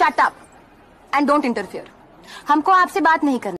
Shut up and don't interfere हमको आपसे बात नहीं करनी।